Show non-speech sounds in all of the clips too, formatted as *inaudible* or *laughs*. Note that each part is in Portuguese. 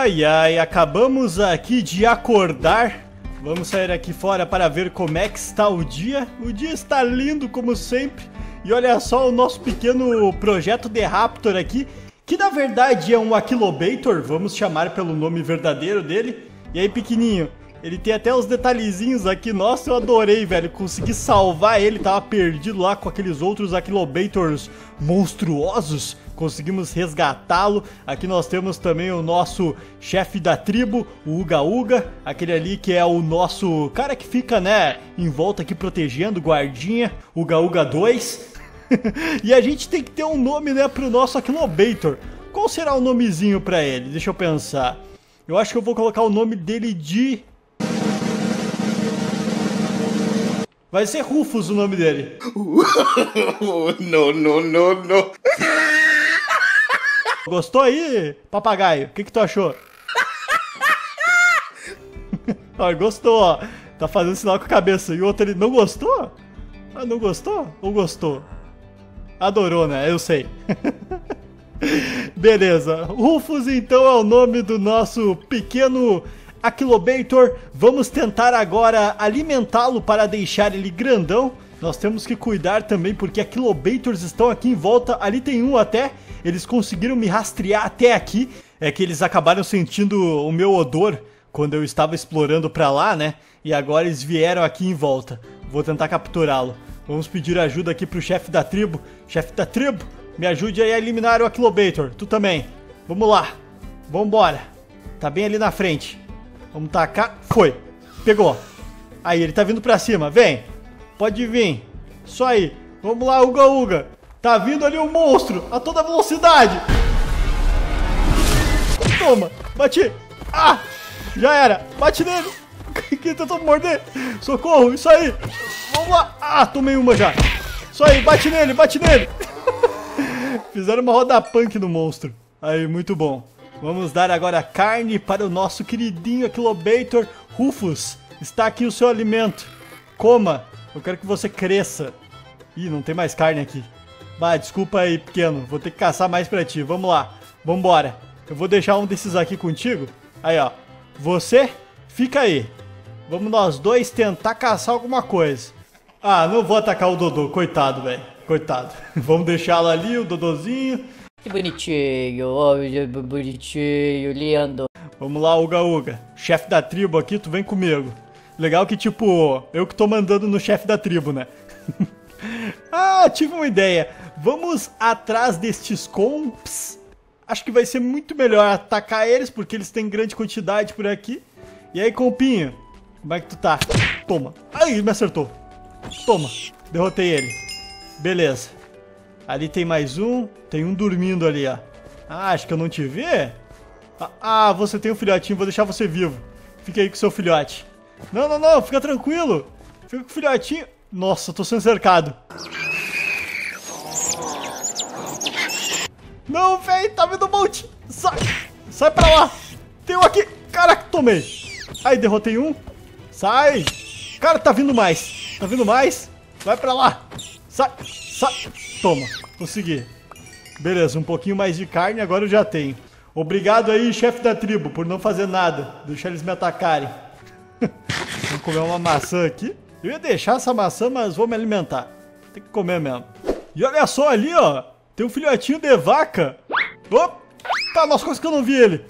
Ai, ai, acabamos aqui de acordar. Vamos sair aqui fora para ver como é que está o dia. O dia está lindo como sempre. E olha só o nosso pequeno projeto de Raptor aqui, que na verdade é um Aquilobator, vamos chamar pelo nome verdadeiro dele. E aí, pequenininho, ele tem até os detalhezinhos aqui. Nossa, eu adorei, velho. Consegui salvar ele, tava perdido lá com aqueles outros Aquilobators monstruosos. Conseguimos resgatá-lo. Aqui nós temos também o nosso chefe da tribo, o Uga Uga. Aquele ali que é o nosso cara que fica, né, em volta aqui protegendo, guardinha. Uga Uga 2. *laughs* e a gente tem que ter um nome, né, pro nosso Aquilobator. Qual será o nomezinho pra ele? Deixa eu pensar. Eu acho que eu vou colocar o nome dele de Vai ser Rufus o nome dele. *laughs* não, não, não, não. Gostou aí, papagaio? O que, que tu achou? *laughs* ó, gostou, ó. Tá fazendo sinal com a cabeça. E o outro ele não gostou? Ah, não gostou? Ou gostou? Adorou, né? Eu sei. *laughs* Beleza. Rufus, então, é o nome do nosso pequeno Aquilobator, vamos tentar agora alimentá-lo para deixar ele grandão. Nós temos que cuidar também porque Aquilobators estão aqui em volta. Ali tem um até. Eles conseguiram me rastrear até aqui. É que eles acabaram sentindo o meu odor quando eu estava explorando para lá, né? E agora eles vieram aqui em volta. Vou tentar capturá-lo. Vamos pedir ajuda aqui pro chefe da tribo. Chefe da tribo, me ajude aí a eliminar o Aquilobator. Tu também. Vamos lá. Vambora. Tá bem ali na frente. Vamos tacar. Foi. Pegou. Aí, ele tá vindo pra cima. Vem. Pode vir. Isso aí. Vamos lá, Uga Uga. Tá vindo ali o um monstro a toda velocidade. Toma. Bati. Ah! Já era. Bate nele. *laughs* Que tentou morder. Socorro. Isso aí. Vamos lá. Ah, tomei uma já. Isso aí. Bate nele. Bate nele. *laughs* Fizeram uma roda punk no monstro. Aí, muito bom. Vamos dar agora carne para o nosso queridinho Aquilobator Rufus. Está aqui o seu alimento. Coma. Eu quero que você cresça. Ih, não tem mais carne aqui. Bah, desculpa aí, pequeno. Vou ter que caçar mais pra ti. Vamos lá. Vambora. Eu vou deixar um desses aqui contigo. Aí, ó. Você, fica aí. Vamos nós dois tentar caçar alguma coisa. Ah, não vou atacar o Dodô. Coitado, velho. Coitado. *laughs* Vamos deixá-lo ali, o Dodozinho. Que bonitinho, oh, bonitinho, lindo. Vamos lá, Uga Uga. Chefe da tribo aqui, tu vem comigo. Legal que, tipo, eu que tô mandando no chefe da tribo, né? *laughs* ah, tive uma ideia. Vamos atrás destes comps. Acho que vai ser muito melhor atacar eles, porque eles têm grande quantidade por aqui. E aí, compinho? Como é que tu tá? Toma. Aí, me acertou. Toma. Derrotei ele. Beleza. Ali tem mais um. Tem um dormindo ali, ó. Ah, acho que eu não te vi? Ah, ah, você tem um filhotinho. Vou deixar você vivo. Fica aí com seu filhote. Não, não, não. Fica tranquilo. Fica com o filhotinho. Nossa, tô sendo cercado. Não, velho. Tá vindo um monte. Sai. Sai pra lá. Tem um aqui. Caraca, tomei. Aí, derrotei um. Sai. Cara, tá vindo mais. Tá vindo mais. Vai pra lá. Sai. Sai. Toma, consegui. Beleza, um pouquinho mais de carne, agora eu já tenho. Obrigado aí, chefe da tribo, por não fazer nada. Deixar eles me atacarem. *laughs* Vou comer uma maçã aqui. Eu ia deixar essa maçã, mas vou me alimentar. Tem que comer mesmo. E olha só ali, ó. Tem um filhotinho de vaca. Opa! Tá, nossa, quase que eu não vi ele.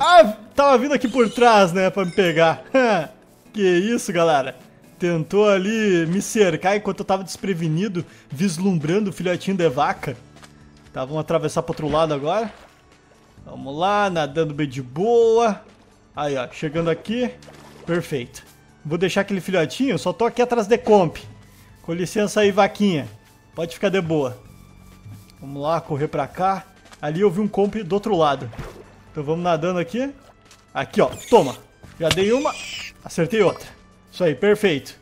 Ah, tava vindo aqui por trás, né, pra me pegar. *laughs* que isso, galera tentou ali me cercar enquanto eu tava desprevenido, vislumbrando o filhotinho de vaca. Tá, vamos atravessar pro outro lado agora. Vamos lá, nadando bem de boa. Aí, ó, chegando aqui. Perfeito. Vou deixar aquele filhotinho, só tô aqui atrás de comp. Com licença aí, vaquinha. Pode ficar de boa. Vamos lá, correr pra cá. Ali eu vi um comp do outro lado. Então vamos nadando aqui. Aqui, ó. Toma. Já dei uma. Acertei outra. Isso aí, perfeito.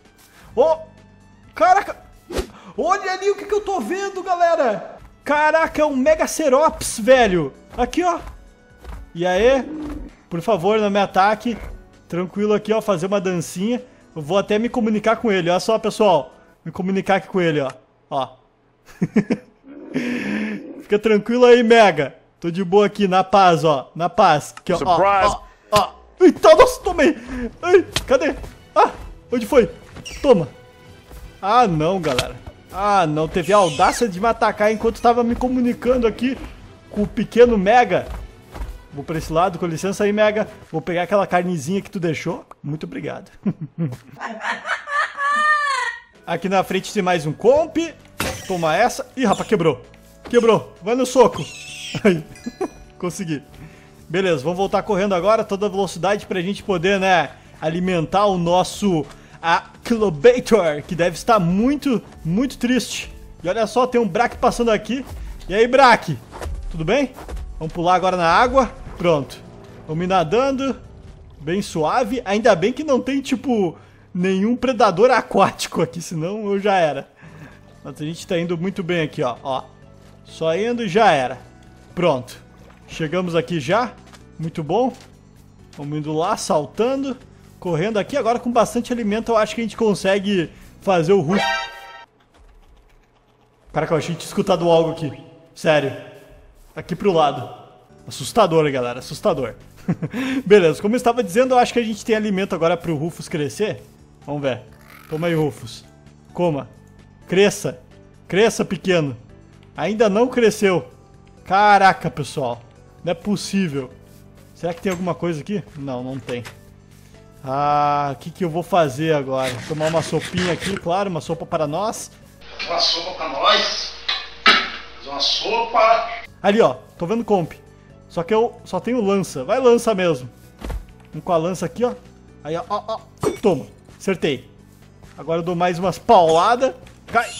Oh, caraca. Olha ali o que, que eu tô vendo, galera. Caraca, é um Megacerops, velho. Aqui, ó. E aí? Por favor, não me ataque. Tranquilo aqui, ó, fazer uma dancinha. Eu vou até me comunicar com ele. Olha só, pessoal. Me comunicar aqui com ele, ó. Ó. *laughs* Fica tranquilo aí, Mega. Tô de boa aqui, na paz, ó. Na paz. Aqui, ó. Surprise. Ó, ó, ó. Eita, nossa, tomei. Ai, cadê? Onde foi? Toma. Ah, não, galera. Ah, não. Teve a audácia de me atacar enquanto tava me comunicando aqui com o pequeno Mega. Vou pra esse lado, com licença aí, Mega. Vou pegar aquela carnezinha que tu deixou. Muito obrigado. *laughs* Aqui na frente tem mais um comp. Toma essa. Ih, rapaz, quebrou. Quebrou. Vai no soco. *laughs* Aí. *laughs* Consegui. Beleza, vamos voltar correndo agora, toda velocidade pra gente poder, né, alimentar o nosso Aclobator, que deve estar muito, muito triste. E olha só, tem um Brack passando aqui. E aí, Brack? Tudo bem? Vamos pular agora na água. Pronto. Vamos ir nadando. Bem suave. Ainda bem que não tem, tipo, nenhum predador aquático aqui, senão eu já era. Mas a gente tá indo muito bem aqui, ó. ó. Só indo e já era. Pronto. Chegamos aqui já. Muito bom. Vamos indo lá, saltando. Correndo aqui. Agora com bastante alimento eu acho que a gente consegue fazer o rufo. Caraca, eu achei que tinha escutado algo aqui. Sério. Aqui pro lado. Assustador, galera. Assustador. *laughs* Beleza, como eu estava dizendo, eu acho que a gente tem alimento agora pro Rufus crescer. Vamos ver. Toma aí, Rufus. Coma. Cresça. Cresça, pequeno. Ainda não cresceu. Caraca, pessoal. Não é possível. Será que tem alguma coisa aqui? Não, não tem. Ah, o que, que eu vou fazer agora? Tomar uma sopinha aqui, claro, uma sopa para nós. Uma sopa pra nós. Uma sopa. Ali, ó, tô vendo comp. Só que eu só tenho lança. Vai lança mesmo. Vamos com a lança aqui, ó. Aí, ó, ó, ó. Toma. Acertei. Agora eu dou mais umas pauladas. Cai.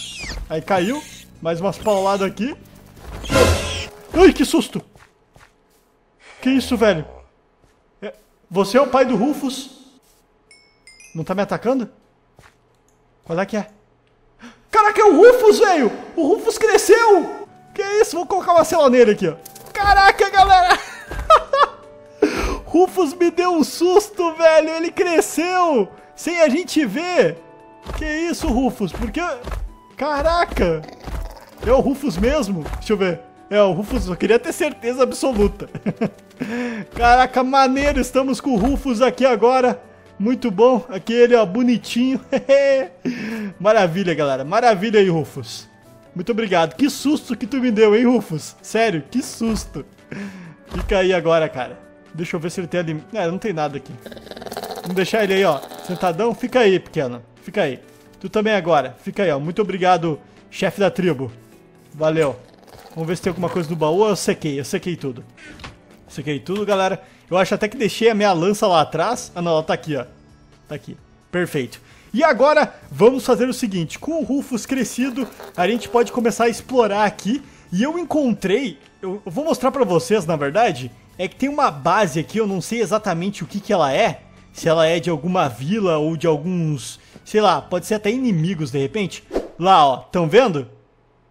Aí caiu. Mais umas pauladas aqui. Ai, que susto. Que isso, velho? É, você é o pai do Rufus? Não tá me atacando? Qual é que é? Caraca, é o Rufus, velho! O Rufus cresceu! Que isso? Vou colocar uma cela nele aqui, ó. Caraca, galera! *laughs* Rufus me deu um susto, velho! Ele cresceu! Sem a gente ver! Que isso, Rufus? Porque... Caraca! É o Rufus mesmo? Deixa eu ver. É o Rufus, eu queria ter certeza absoluta. *laughs* Caraca, maneiro! Estamos com o Rufus aqui agora. Muito bom. Aquele, ó, bonitinho. *laughs* Maravilha, galera. Maravilha aí, Rufus. Muito obrigado. Que susto que tu me deu, hein, Rufus? Sério, que susto. Fica aí agora, cara. Deixa eu ver se ele tem ali. É, não tem nada aqui. Vamos deixar ele aí, ó. Sentadão. Fica aí, pequeno. Fica aí. Tu também agora. Fica aí, ó. Muito obrigado, chefe da tribo. Valeu. Vamos ver se tem alguma coisa no baú. Eu sequei, eu sequei tudo. Sequei tudo, galera. Eu acho até que deixei a minha lança lá atrás. Ah, não, ela tá aqui, ó. Tá aqui. Perfeito. E agora, vamos fazer o seguinte. Com o Rufus crescido, a gente pode começar a explorar aqui. E eu encontrei... Eu vou mostrar pra vocês, na verdade. É que tem uma base aqui, eu não sei exatamente o que, que ela é. Se ela é de alguma vila ou de alguns... Sei lá, pode ser até inimigos, de repente. Lá, ó. Estão vendo?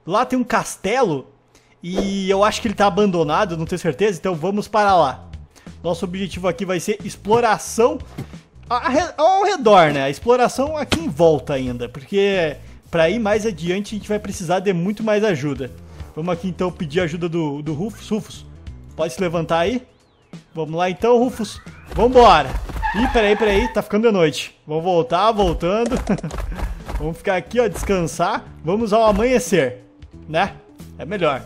Lá tem um castelo. E eu acho que ele tá abandonado, não tenho certeza. Então vamos para lá. Nosso objetivo aqui vai ser exploração ao redor, né? A exploração aqui em volta ainda, porque para ir mais adiante a gente vai precisar de muito mais ajuda. Vamos aqui então pedir ajuda do, do Rufus. Rufus, pode se levantar aí? Vamos lá então, Rufus. Vambora. Ih, peraí, peraí, tá ficando de noite. Vamos voltar, voltando. *laughs* Vamos ficar aqui, ó, descansar. Vamos ao amanhecer, né? É melhor.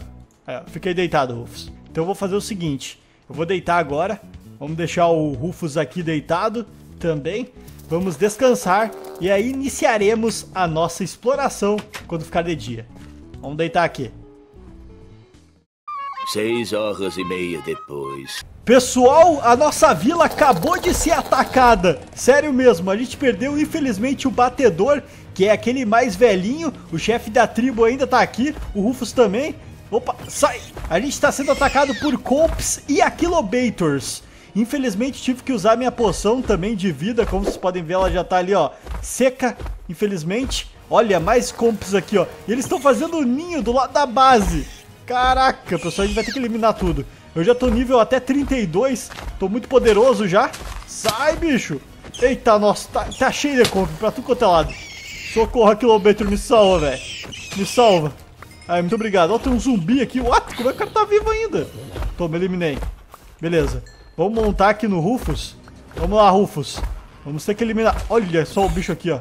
Aí, fiquei deitado, Rufus. Então eu vou fazer o seguinte. Eu vou deitar agora. Vamos deixar o Rufus aqui deitado também. Vamos descansar e aí iniciaremos a nossa exploração quando ficar de dia. Vamos deitar aqui. Seis horas e meia depois. Pessoal, a nossa vila acabou de ser atacada. Sério mesmo, a gente perdeu infelizmente o batedor, que é aquele mais velhinho. O chefe da tribo ainda tá aqui, o Rufus também. Opa, sai! A gente está sendo atacado por comps e aquilobators. Infelizmente tive que usar minha poção também de vida, como vocês podem ver, ela já tá ali, ó, seca, infelizmente. Olha, mais comps aqui, ó. E eles estão fazendo o ninho do lado da base. Caraca, pessoal, a gente vai ter que eliminar tudo. Eu já tô nível até 32, tô muito poderoso já. Sai, bicho. Eita, nossa, tá, tá cheio de comp pra tudo quanto é lado. Socorro, Kilometro, me salva, velho. Me salva. Muito obrigado. Ó, tem um zumbi aqui. What? Como é que o cara tá vivo ainda? Toma, eliminei. Beleza. Vamos montar aqui no Rufus. Vamos lá, Rufus. Vamos ter que eliminar. Olha só o bicho aqui, ó.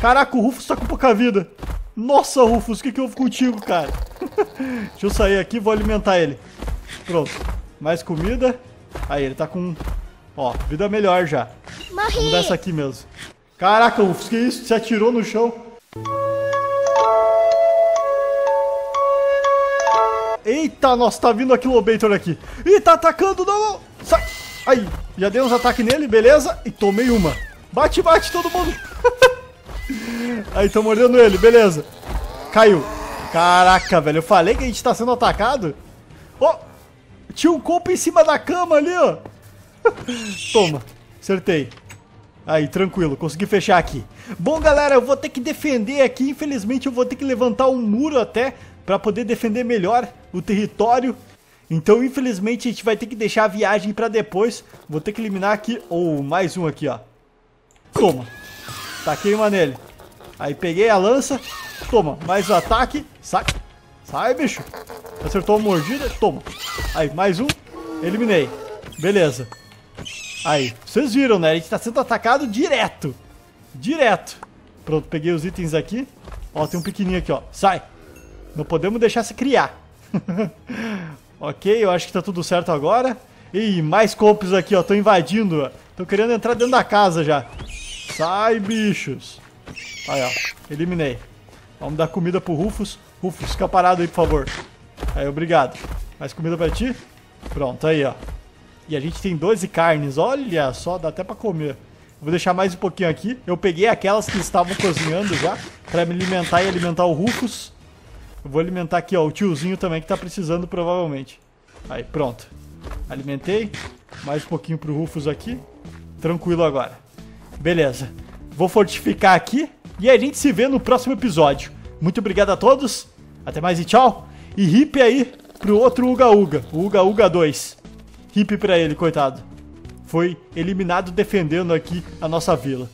Caraca, o Rufus tá com pouca vida. Nossa, Rufus, o que que houve contigo, cara? *laughs* Deixa eu sair aqui e vou alimentar ele. Pronto. Mais comida. Aí, ele tá com... Ó, vida melhor já. Vamos dar essa aqui mesmo. Caraca, Rufus, que isso? Você atirou no chão. Eita, nossa, tá vindo aqui o Lobator aqui. Ih, tá atacando, não. Sai. Aí, já dei uns ataques nele, beleza. E tomei uma. Bate, bate, todo mundo. *laughs* Aí, tô mordendo ele, beleza. Caiu. Caraca, velho, eu falei que a gente tá sendo atacado. Ó, oh, tinha um copo em cima da cama ali, ó. *laughs* Toma, acertei. Aí, tranquilo, consegui fechar aqui. Bom, galera, eu vou ter que defender aqui. Infelizmente, eu vou ter que levantar um muro até para poder defender melhor o território. Então, infelizmente, a gente vai ter que deixar a viagem para depois. Vou ter que eliminar aqui, ou oh, mais um aqui, ó. Toma. Taquei uma nele. Aí peguei a lança. Toma, mais um ataque. Sai. Sai, bicho. Acertou uma mordida. Toma. Aí, mais um. Eliminei. Beleza. Aí, vocês viram, né? A gente tá sendo atacado direto. Direto. Pronto, peguei os itens aqui. Ó, tem um pequenininho aqui, ó. Sai. Não podemos deixar se criar. *laughs* ok, eu acho que tá tudo certo agora. Ih, mais copos aqui, ó. Tô invadindo. Tô querendo entrar dentro da casa já. Sai, bichos. Aí, ó. Eliminei. Vamos dar comida pro Rufus. Rufus, fica parado aí, por favor. Aí, obrigado. Mais comida pra ti? Pronto, aí, ó. E a gente tem 12 carnes. Olha só, dá até pra comer. Vou deixar mais um pouquinho aqui. Eu peguei aquelas que estavam cozinhando já. Pra me alimentar e alimentar o Rufus. Eu vou alimentar aqui, ó, o tiozinho também que tá precisando provavelmente. Aí, pronto. Alimentei. Mais um pouquinho pro Rufus aqui. Tranquilo agora. Beleza. Vou fortificar aqui. E a gente se vê no próximo episódio. Muito obrigado a todos. Até mais e tchau. E hip aí pro outro Uga Uga. O Uga Uga 2. Hip pra ele, coitado. Foi eliminado defendendo aqui a nossa vila.